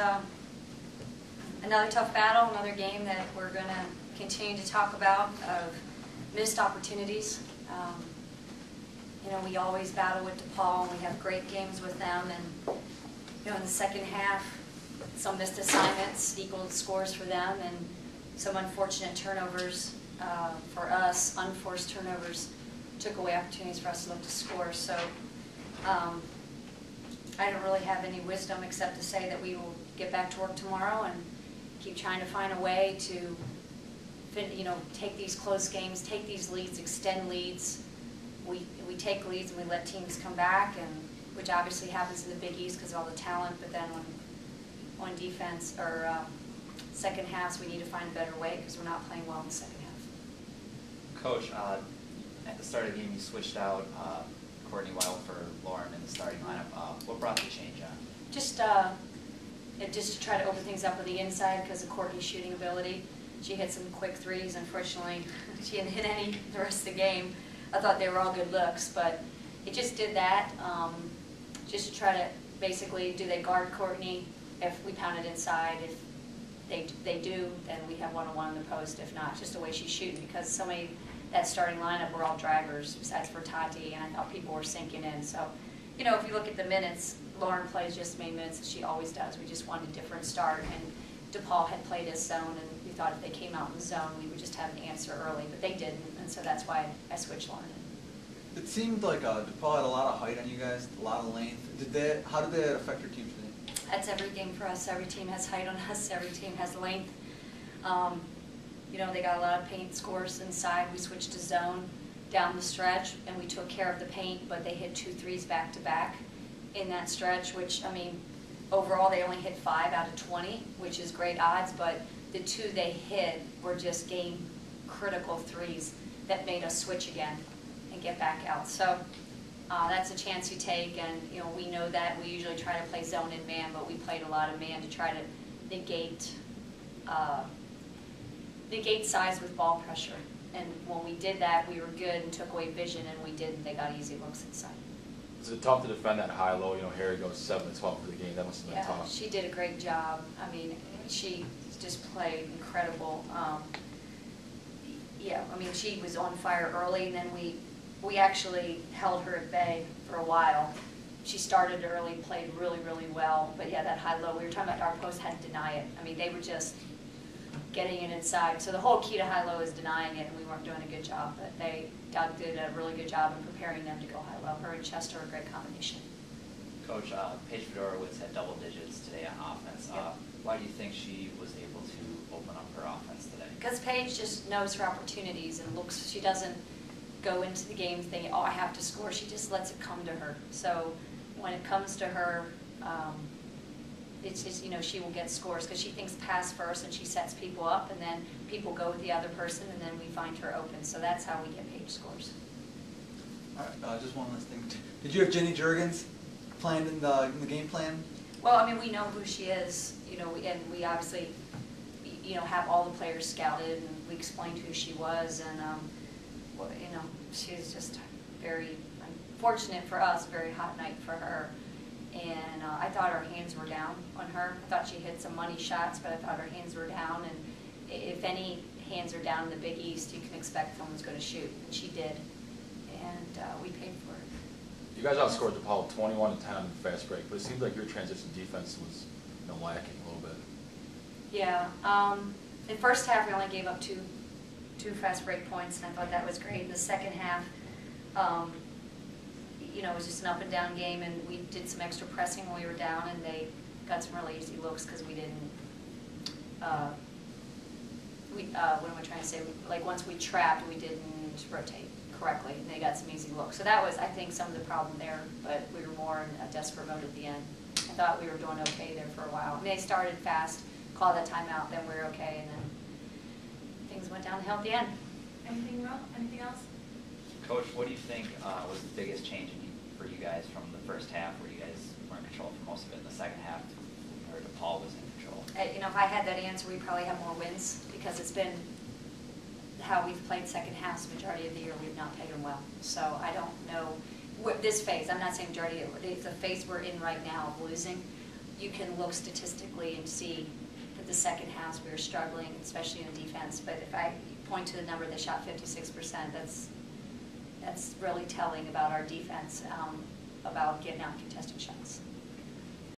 uh, another tough battle, another game that we're going to continue to talk about of missed opportunities. Um, You know, we always battle with DePaul, and we have great games with them, and, you know, in the second half, some missed assignments equaled scores for them, and some unfortunate turnovers uh, for us, unforced turnovers, took away opportunities for us to look to score. So um, I don't really have any wisdom except to say that we will get back to work tomorrow and keep trying to find a way to, you know, take these close games, take these leads, extend leads. We, we take leads and we let teams come back, and, which obviously happens in the Big East because of all the talent, but then when, on defense, or uh, second halves, we need to find a better way because we're not playing well in the second half. Coach, uh, at the start of the game, you switched out uh, Courtney Wild for Lauren in the starting lineup. Uh, What brought the change on? Just, uh, just to try to open things up on the inside because of Courtney's shooting ability. She hit some quick threes, unfortunately, she didn't hit any the rest of the game. I thought they were all good looks, but it just did that, um, just to try to, basically, do they guard Courtney if we pound it inside? If they, they do, then we have one-on-one in the post, if not, just the way she's shooting, because so many, that starting lineup were all drivers besides for Tati, and I thought people were sinking in, so, you know, if you look at the minutes, Lauren plays just many minutes as she always does, we just wanted a different start, and DePaul had played his zone, and we thought if they came out in the zone, we would just have an answer early, but they didn't, and so that's why I switched Lauren in. It seemed like uh, DePaul had a lot of height on you guys, a lot of length. Did that, how did that affect your team today? That's every game for us. Every team has height on us. Every team has length. Um, you know, they got a lot of paint scores inside. We switched to zone down the stretch, and we took care of the paint, but they hit two threes back to back in that stretch, which, I mean, overall, they only hit five out of 20, which is great odds, but the two they hit were just game critical threes that made us switch again and get back out. So uh, that's a chance you take, and, you know, we know that. We usually try to play zone and man, but we played a lot of man to try to negate, uh, negate size with ball pressure. And when we did that, we were good and took away vision, and we didn't. They got easy looks inside. Is it tough to defend that high-low? You know, Harry goes seven to twelve for the game. That must have been Yeah, tough. she did a great job. I mean, she just played incredible. Um, Yeah, I mean, she was on fire early, and then we, we actually held her at bay for a while. She started early, played really, really well, but yeah, that high-low, we were talking about our post had to deny it. I mean, they were just getting it inside. So the whole key to high-low is denying it, and we weren't doing a good job, but they, Doug did a really good job in preparing them to go high-low. Her and Chester are a great combination. Coach, uh, Paige Fedorowicz had double digits today on offense. Uh, Why do you think she was able to open up her offense today? Because Paige just knows her opportunities and looks, she doesn't go into the game thinking, oh, I have to score. She just lets it come to her. So when it comes to her, um, it's just, you know, she will get scores because she thinks pass first and she sets people up and then people go with the other person and then we find her open. So that's how we get Paige scores. All right, uh, just one last thing. Did you have Jenny Jurgens planned in the, in the game plan? Well, I mean, we know who she is, you know, and we obviously, you know, have all the players scouted, and we explained who she was, and, um, well, you know, she was just very, unfortunate for us, very hot night for her. And uh, I thought our hands were down on her. I thought she hit some money shots, but I thought her hands were down, and if any hands are down in the Big East, you can expect someone's gonna shoot, and she did. And uh, we paid for it. You guys outscored DePaul twenty-one to ten on the fast break, but it seemed like your transition defense was, you know, lacking a little bit. Yeah, um, in the first half, we only gave up two, two fast break points, and I thought that was great. In the second half, um, you know, it was just an up and down game, and we did some extra pressing when we were down, and they got some really easy looks because we didn't, uh, we, uh, what am I trying to say? Like, once we trapped, we didn't rotate correctly, and they got some easy looks. So that was, I think, some of the problem there, but we were more in a desperate mode at the end. I thought we were doing okay there for a while. Mean, they started fast, called that timeout, then we were okay, and then things went downhill at the end. Anything wrong, anything else? Coach, what do you think uh, was the biggest change for you guys from the first half, where you guys were in control for most of it, in the second half, where DePaul was in control? Uh, you know, if I had that answer, we probably have more wins because it's been how we've played second halves majority of the year. We've not played them well, so I don't know what this phase. I'm not saying majority. It's a phase we're in right now of losing. You can look statistically and see that the second halves we were struggling, especially in defense. But if I point to the number, they shot 56%. That's that's really telling about our defense, um, about getting out contested shots.